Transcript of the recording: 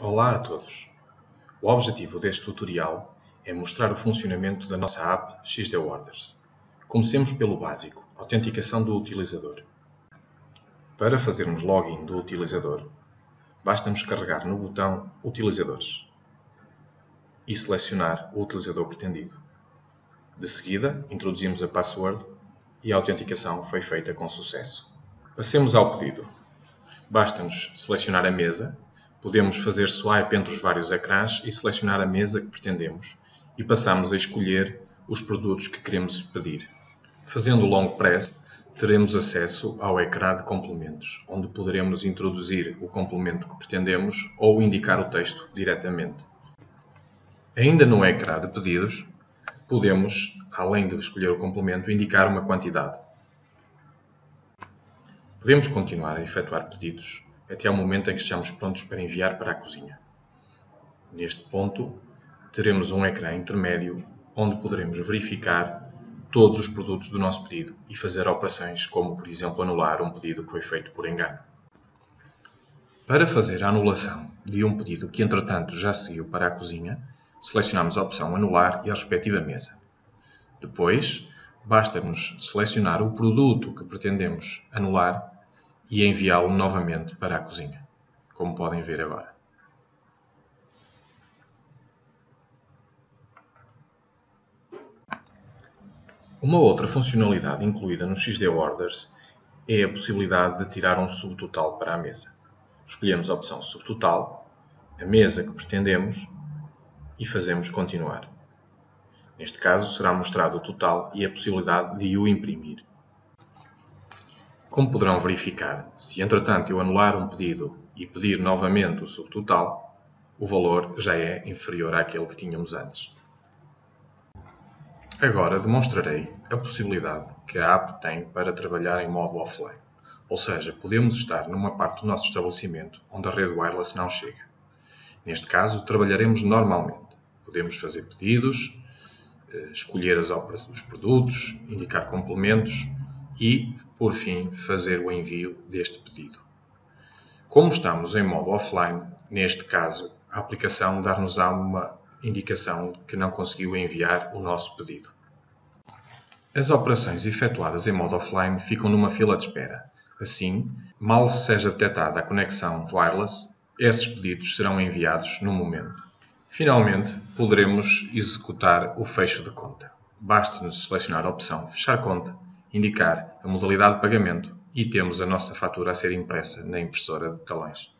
Olá a todos! O objetivo deste tutorial é mostrar o funcionamento da nossa app XDOrders. Comecemos pelo básico, autenticação do utilizador. Para fazermos login do utilizador, basta-nos carregar no botão Utilizadores e selecionar o utilizador pretendido. De seguida, introduzimos a password e a autenticação foi feita com sucesso. Passemos ao pedido. Basta-nos selecionar a mesa Podemos fazer swipe entre os vários ecrãs e selecionar a mesa que pretendemos e passamos a escolher os produtos que queremos pedir. Fazendo long press, teremos acesso ao ecrã de complementos, onde poderemos introduzir o complemento que pretendemos ou indicar o texto diretamente. Ainda no ecrã de pedidos, podemos, além de escolher o complemento, indicar uma quantidade. Podemos continuar a efetuar pedidos até ao momento em que estejamos prontos para enviar para a cozinha. Neste ponto, teremos um ecrã intermédio onde poderemos verificar todos os produtos do nosso pedido e fazer operações como, por exemplo, anular um pedido que foi feito por engano. Para fazer a anulação de um pedido que, entretanto, já seguiu para a cozinha, selecionamos a opção Anular e a respectiva mesa. Depois, basta-nos selecionar o produto que pretendemos anular e enviá-lo novamente para a cozinha, como podem ver agora. Uma outra funcionalidade incluída no XDOrders é a possibilidade de tirar um subtotal para a mesa. Escolhemos a opção subtotal, a mesa que pretendemos e fazemos continuar. Neste caso será mostrado o total e a possibilidade de o imprimir. Como poderão verificar, se entretanto eu anular um pedido e pedir novamente o subtotal, o valor já é inferior àquele que tínhamos antes. Agora demonstrarei a possibilidade que a app tem para trabalhar em modo offline, ou seja, podemos estar numa parte do nosso estabelecimento onde a rede wireless não chega. Neste caso, trabalharemos normalmente. Podemos fazer pedidos, eh, escolher os produtos, indicar complementos e, por fim, fazer o envio deste pedido. Como estamos em modo offline, neste caso, a aplicação dar-nos-á uma indicação de que não conseguiu enviar o nosso pedido. As operações efetuadas em modo offline ficam numa fila de espera. Assim, mal seja detectada a conexão wireless, esses pedidos serão enviados no momento. Finalmente, poderemos executar o fecho de conta. Basta-nos selecionar a opção Fechar conta indicar a modalidade de pagamento e temos a nossa fatura a ser impressa na impressora de talões.